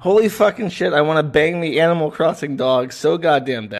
Holy fucking shit! I want to bang the Animal Crossing dog so goddamn bad.